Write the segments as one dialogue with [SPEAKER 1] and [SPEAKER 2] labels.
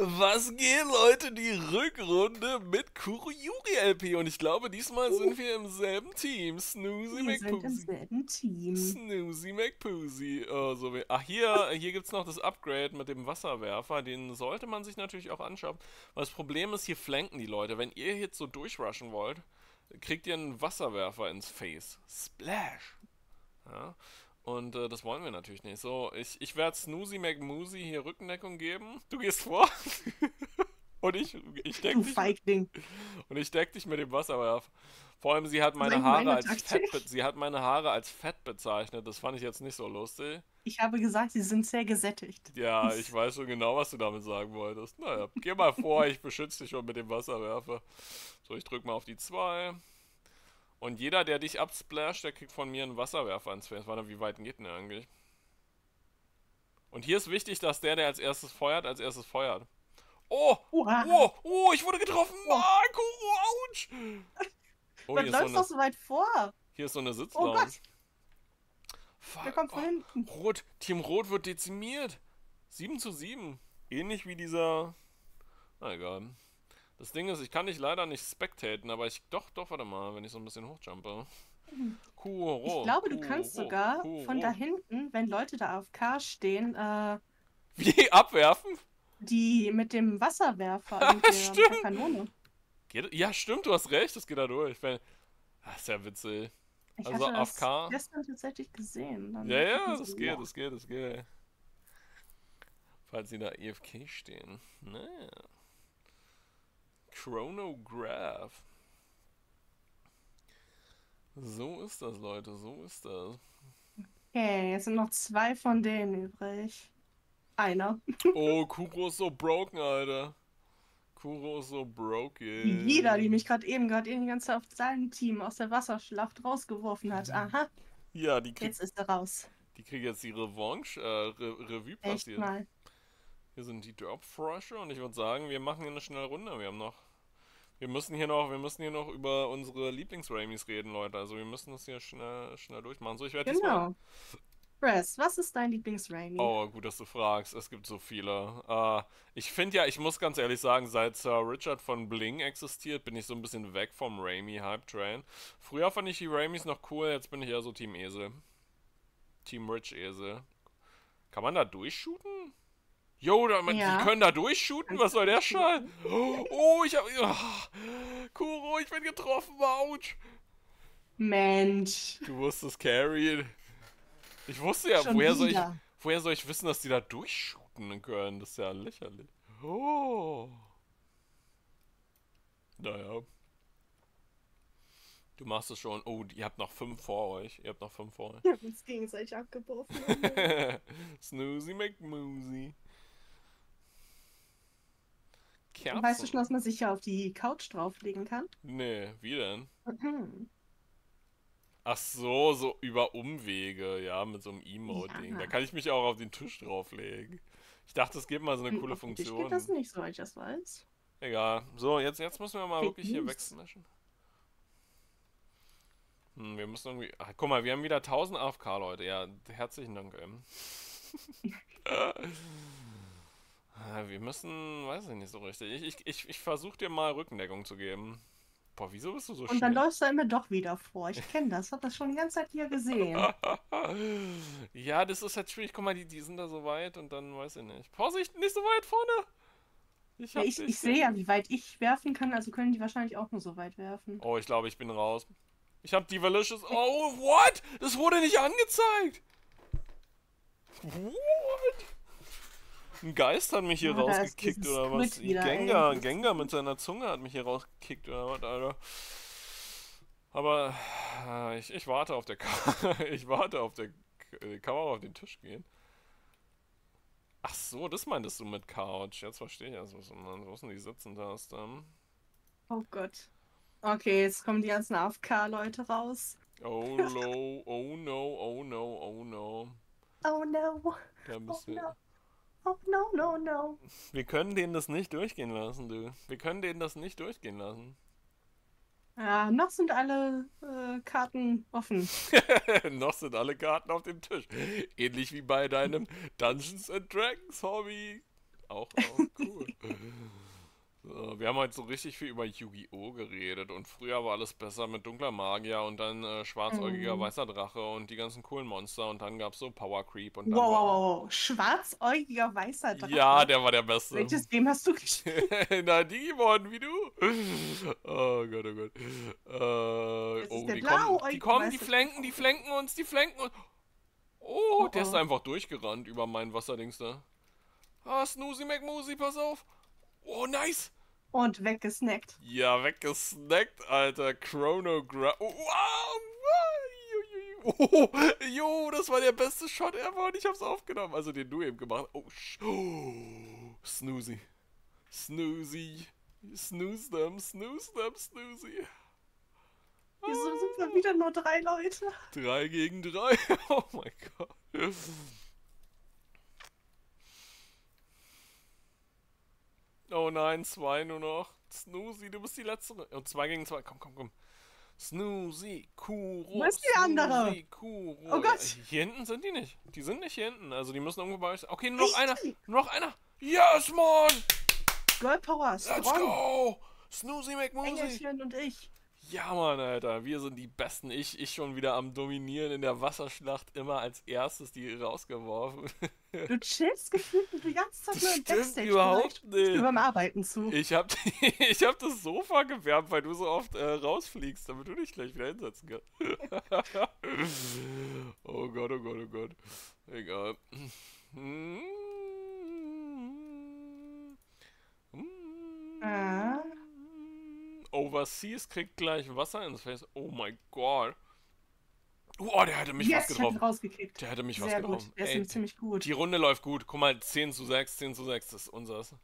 [SPEAKER 1] Was geht, Leute? Die Rückrunde mit Kuruyuri LP. Und ich glaube, diesmal sind wir im selben Team. Snoozy
[SPEAKER 2] Wir sind im selben Team.
[SPEAKER 1] Snoozy McPoozy. Oh, so wie- Ach, hier, hier gibt es noch das Upgrade mit dem Wasserwerfer. Den sollte man sich natürlich auch anschauen. Weil das Problem ist, hier flanken die Leute. Wenn ihr jetzt so durchrushen wollt, kriegt ihr einen Wasserwerfer ins Face. Splash. Ja. Und äh, das wollen wir natürlich nicht. So, ich, ich werde Snoozy McMoozy hier Rückendeckung geben. Du gehst vor. Und ich, ich deck
[SPEAKER 2] Du
[SPEAKER 1] dich.
[SPEAKER 2] Feigling.
[SPEAKER 1] Und ich deck dich mit dem Wasserwerfer. Vor allem, sie hat meine Haare als fett, sie hat meine Haare als fett bezeichnet. Das fand ich jetzt nicht so lustig.
[SPEAKER 2] Ich habe gesagt, sie sind sehr gesättigt.
[SPEAKER 1] Ja, ich weiß schon genau, was du damit sagen wolltest. Naja, geh mal vor, ich beschütze dich schon mit dem Wasserwerfer. So, ich drück mal auf die 2. Und jeder, der dich absplasht, der kriegt von mir einen Wasserwerfer ins Face. Warte, wie weit geht denn der eigentlich? Und hier ist wichtig, dass der, der als erstes feuert, als erstes feuert. Oh!
[SPEAKER 2] Oha.
[SPEAKER 1] Oh! Oh, ich wurde getroffen! Ah, Kuro, ouch! Oh,
[SPEAKER 2] Was
[SPEAKER 1] ist, so
[SPEAKER 2] läuft doch
[SPEAKER 1] eine,
[SPEAKER 2] so weit vor?
[SPEAKER 1] hier ist so eine
[SPEAKER 2] Oh
[SPEAKER 1] Sitzlounge.
[SPEAKER 2] Gott,
[SPEAKER 1] Fuck.
[SPEAKER 2] der kommt von
[SPEAKER 1] oh.
[SPEAKER 2] hinten.
[SPEAKER 1] Rot, Team Rot wird dezimiert. 7 zu 7. Ähnlich wie dieser. Na egal. Das Ding ist, ich kann dich leider nicht spectaten, aber ich. Doch, doch, warte mal, wenn ich so ein bisschen hochjumpe. Kuro.
[SPEAKER 2] Ich glaube, du kannst sogar von da hinten, wenn Leute da auf K stehen, äh,
[SPEAKER 1] Wie abwerfen?
[SPEAKER 2] die mit dem Wasserwerfer mit der, mit der
[SPEAKER 1] Stimmt.
[SPEAKER 2] Kanone.
[SPEAKER 1] Geht, ja, stimmt, du hast recht, das geht da durch. Wenn, das ist ja witzig.
[SPEAKER 2] Ich
[SPEAKER 1] Also
[SPEAKER 2] hatte das
[SPEAKER 1] AFK?
[SPEAKER 2] gestern tatsächlich gesehen. Dann
[SPEAKER 1] Ja, ja,
[SPEAKER 2] dachte ich
[SPEAKER 1] das geht, das geht, das geht. Falls sie da EFK stehen. Naja. Chronograph. So ist das, Leute, so ist das.
[SPEAKER 2] Okay, jetzt sind noch zwei von denen übrig. Einer.
[SPEAKER 1] Oh, Kuro ist so broken, Alter. Kuro ist so broken.
[SPEAKER 2] Jeder, die mich gerade eben gerade eben die ganze Zeit auf sein Team aus der Wasserschlacht rausgeworfen hat. Aha,
[SPEAKER 1] Ja, die kriegt,
[SPEAKER 2] jetzt ist er raus.
[SPEAKER 1] die kriegt jetzt die Revanche, äh, Re Revue
[SPEAKER 2] Echt
[SPEAKER 1] passiert.
[SPEAKER 2] mal.
[SPEAKER 1] Hier sind die Derpfrösche und ich würde sagen, wir machen hier eine schnelle Runde. Wir haben noch. Wir müssen hier noch, wir müssen hier noch über unsere Lieblings-Ramis reden, Leute. Also wir müssen das hier schnell, schnell durchmachen. So, ich werde.
[SPEAKER 2] Genau. Press, was ist dein Lieblings-Raimi?
[SPEAKER 1] Oh, gut, dass du fragst. Es gibt so viele. Äh, ich finde ja, ich muss ganz ehrlich sagen, seit Sir Richard von Bling existiert, bin ich so ein bisschen weg vom Raimi-Hype-Train. Früher fand ich die Raimis noch cool, jetzt bin ich eher so Team Esel. Team Rich Esel. Kann man da durchshooten? Jo, da, man,
[SPEAKER 2] Ja.
[SPEAKER 1] die können da durchshooten? Was soll der Scheiß? Oh, ich hab. Oh, Kuro, ich bin getroffen, ouch.
[SPEAKER 2] Mensch.
[SPEAKER 1] Du wusstest Carrie. Ich wusste ja,
[SPEAKER 2] Schon
[SPEAKER 1] woher soll, ich, woher soll ich wissen, dass die da durchshooten können? Das ist ja lächerlich. Oh. Naja. Du machst es schon. Oh, ihr habt noch fünf vor euch. Ihr habt noch fünf vor euch.
[SPEAKER 2] Wir haben uns gegenseitig abgeworfen.
[SPEAKER 1] Snoozy McMoozy. Kerzen.
[SPEAKER 2] Weißt du schon, dass man sich ja auf die Couch drauflegen kann?
[SPEAKER 1] Nee, wie denn?
[SPEAKER 2] Mhm.
[SPEAKER 1] Ach so, so über Umwege, ja, mit so einem Emote-Ding.
[SPEAKER 2] Ja.
[SPEAKER 1] Da kann ich mich auch auf den Tisch drauflegen. Ich dachte, es gibt mal so eine coole
[SPEAKER 2] Auf
[SPEAKER 1] Funktion.
[SPEAKER 2] geht das nicht, soweit ich das weiß.
[SPEAKER 1] Egal. So, jetzt, jetzt müssen wir mal
[SPEAKER 2] Fake
[SPEAKER 1] wirklich hier
[SPEAKER 2] News.
[SPEAKER 1] wegsmashen. Hm, wir müssen irgendwie. Ach, guck mal, wir haben wieder 1000 AFK, Leute. Ja, herzlichen Dank, ähm. Ah, wir müssen, weiß ich nicht so richtig. Ich, ich, ich, versuche dir mal Rückendeckung zu geben. Boah, wieso bist du so
[SPEAKER 2] Und dann
[SPEAKER 1] schnell?
[SPEAKER 2] läufst du immer doch wieder vor. Ich kenne das, hab das schon die ganze Zeit hier gesehen.
[SPEAKER 1] Ja, das ist halt schwierig. Guck mal, die, die sind da so weit und dann weiß ich nicht. Vorsicht, nicht so weit vorne! Ich,
[SPEAKER 2] Ja, ich, ich sehe ja, wie weit ich werfen kann, also können die wahrscheinlich auch nur so weit werfen.
[SPEAKER 1] Oh, ich glaube, ich bin raus. Ich habe die Valicious. Oh, what? Das wurde nicht angezeigt. What? Ein Geist hat mich hier
[SPEAKER 2] Ja, da ist
[SPEAKER 1] rausgekickt oder was?
[SPEAKER 2] Wieder, ey.
[SPEAKER 1] Gengar, Gengar mit seiner Zunge hat mich hier rausgekickt oder was, Alter. Aber äh, ich, ich warte auf der Ka ich warte auf der K äh, Kamera auf den Tisch gehen. Ach so, das meintest du mit Couch. Jetzt verstehe ich das, was du meinst. Wo ist denn die Sitzentaste?
[SPEAKER 2] Oh Gott. Okay, jetzt kommen die ganzen AFK-Leute raus.
[SPEAKER 1] Oh no, oh no, oh no, oh no.
[SPEAKER 2] Oh no.
[SPEAKER 1] Da
[SPEAKER 2] Oh
[SPEAKER 1] bist du.
[SPEAKER 2] no. Oh no, no, no.
[SPEAKER 1] Wir können denen das nicht durchgehen lassen, du. Wir können denen das nicht durchgehen lassen.
[SPEAKER 2] Ja, noch sind alle äh, Karten offen.
[SPEAKER 1] Noch sind alle Karten auf dem Tisch. Ähnlich wie bei deinem Dungeons and Dragons Hobby. Auch, auch cool. Wir haben heute so richtig viel über Yu-Gi-Oh! geredet und früher war alles besser mit dunkler Magier und dann äh, schwarzäugiger
[SPEAKER 2] Mhm.
[SPEAKER 1] weißer Drache und die ganzen coolen Monster und dann gab's so Power Creep und
[SPEAKER 2] Wow,
[SPEAKER 1] dann
[SPEAKER 2] wow,
[SPEAKER 1] war,
[SPEAKER 2] wow, wow. Schwarzäugiger weißer Drache.
[SPEAKER 1] Ja, der war der Beste.
[SPEAKER 2] Welches Game hast du gespielt?
[SPEAKER 1] Na, Digimon, wie du. Oh Gott, oh Gott. Äh, oh, die kommen, die kommen, die
[SPEAKER 2] weiße
[SPEAKER 1] flenken, die flenken uns, die flenken uns. Oh,
[SPEAKER 2] Oh,
[SPEAKER 1] der ist einfach durchgerannt über mein Wasserdings da. Ah, Snoozy McMoozy, pass auf. Oh, nice.
[SPEAKER 2] Und weggesnackt.
[SPEAKER 1] Ja, weggesnackt, Alter. Chronogram. Oh, wow. Oh, jo, das war der beste Shot ever und ich hab's aufgenommen. Also den du eben gemacht. Oh, sch oh Snoozy. Snoozy. Snooze them, snooze them, Snoozy.
[SPEAKER 2] Wieso sind wir wieder nur drei Leute?
[SPEAKER 1] Drei gegen drei. Oh mein Gott. Oh nein, zwei nur noch. Snoozy, du bist die letzte. Und zwei gegen zwei. Komm, komm, komm. Snoozy, Kuro.
[SPEAKER 2] Wo ist die andere?
[SPEAKER 1] Snoozy, Kuro.
[SPEAKER 2] Oh Gott.
[SPEAKER 1] Hier hinten sind die nicht. Die sind nicht hier hinten. Also die müssen irgendwo bei euch sein. Okay, nur noch einer. Nur noch einer. Yes, Mann.
[SPEAKER 2] Girl Power,
[SPEAKER 1] Let's
[SPEAKER 2] strong.
[SPEAKER 1] go. Snoozy McMoozy.
[SPEAKER 2] Engelchen und ich.
[SPEAKER 1] Ja, Mann, Alter, wir sind die Besten. Ich, ich schon wieder am Dominieren in der Wasserschlacht, immer als erstes die rausgeworfen.
[SPEAKER 2] Du chillst gefühlt die ganze Zeit nur im Backstage.
[SPEAKER 1] überhaupt nicht.
[SPEAKER 2] Über dem Arbeiten zu.
[SPEAKER 1] Ich hab, ich hab das Sofa gewärmt, weil du so oft äh, rausfliegst, damit du dich gleich wieder hinsetzen kannst. oh Gott, oh Gott, oh Gott. Egal.
[SPEAKER 2] Ah.
[SPEAKER 1] Overseas kriegt gleich Wasser ins Face. Oh mein Gott. Oh, der hätte mich
[SPEAKER 2] yes,
[SPEAKER 1] was getroffen.
[SPEAKER 2] rausgekickt.
[SPEAKER 1] Der hätte mich was
[SPEAKER 2] Sehr gut.
[SPEAKER 1] getroffen.
[SPEAKER 2] Der ist
[SPEAKER 1] Ey,
[SPEAKER 2] ziemlich gut.
[SPEAKER 1] die Runde läuft gut. Guck mal, 10 zu 6, 10 zu 6, das ist unseres.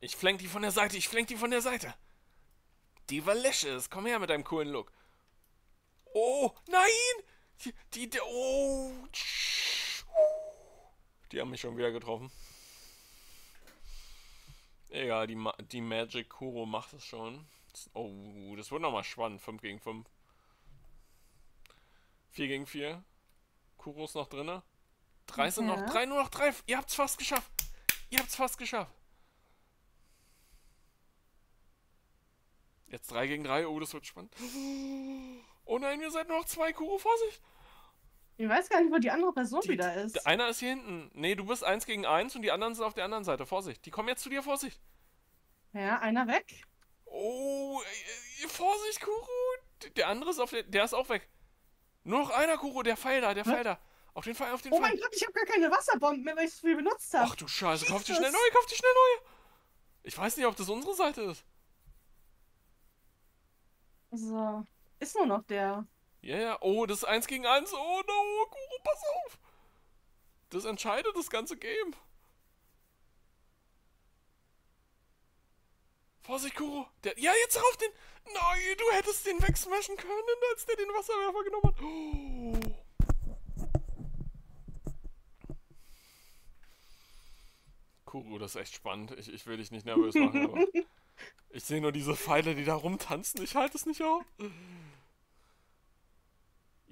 [SPEAKER 1] Ich flank die von der Seite, ich flank die von der Seite. Die Valicious, komm her mit deinem coolen Look. Oh, nein! Die, die, die oh. Die haben mich schon wieder getroffen. Egal, die, Ma die Magic Kuro macht es schon. Oh, das wird nochmal spannend. 5 gegen 5. 4 gegen 4. Kuro ist noch drinne. Drei sind noch.
[SPEAKER 2] Ja.
[SPEAKER 1] Drei, nur noch drei. Ihr habt's fast geschafft. Ihr habt's fast geschafft. Jetzt 3 gegen 3. Oh, das wird spannend. Oh nein, ihr seid nur noch zwei. Kuro, Vorsicht.
[SPEAKER 2] Ich weiß gar nicht, wo die andere Person
[SPEAKER 1] Die-
[SPEAKER 2] wieder ist.
[SPEAKER 1] Der Einer ist hier hinten. Nee, du bist 1 gegen 1 und die anderen sind auf der anderen Seite. Vorsicht. Die kommen jetzt zu dir. Vorsicht.
[SPEAKER 2] Ja, einer weg.
[SPEAKER 1] Oh, äh, Vorsicht, Kuro. Der andere ist auf der. Der ist auch weg. Nur noch einer, Kuro. Der Pfeil da, der? Pfeil da. Auf den Pfeil, auf den
[SPEAKER 2] Oh
[SPEAKER 1] Pfeil.
[SPEAKER 2] mein Gott, ich habe gar keine Wasserbomben mehr, weil ich so viel benutzt habe.
[SPEAKER 1] Ach du Scheiße, kauf dir
[SPEAKER 2] Jesus.
[SPEAKER 1] schnell neue, kauf dir schnell neue. Ich weiß nicht, ob das unsere Seite ist.
[SPEAKER 2] So. Ist nur noch der.
[SPEAKER 1] Ja, ja. Oh, das ist 1 gegen 1. Oh no, Kuro, pass auf. Das entscheidet das ganze Game. Vorsicht, Kuro. Der, ja, jetzt rauf den. Nein, du hättest den wegsmashen können, als der den Wasserwerfer genommen hat. Oh. Kuro, das ist echt spannend. Ich, ich will dich nicht nervös machen, aber ich sehe nur diese Pfeile, die da rumtanzen. Ich halte es nicht auf.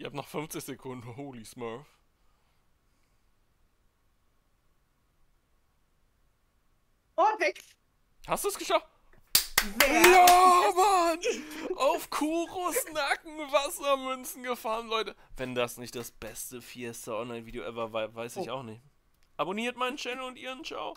[SPEAKER 1] Ihr habt noch 50 Sekunden. Holy Smurf.
[SPEAKER 2] Oh, weg.
[SPEAKER 1] Hast du es geschafft?
[SPEAKER 2] Wer?
[SPEAKER 1] Ja, Mann! Auf Kuros Nacken Wassermünzen gefahren, Leute. Wenn das nicht das beste Fiesta Online-Video ever war, weiß ich
[SPEAKER 2] Oh.
[SPEAKER 1] auch nicht. Abonniert meinen Channel und ihren Ciao.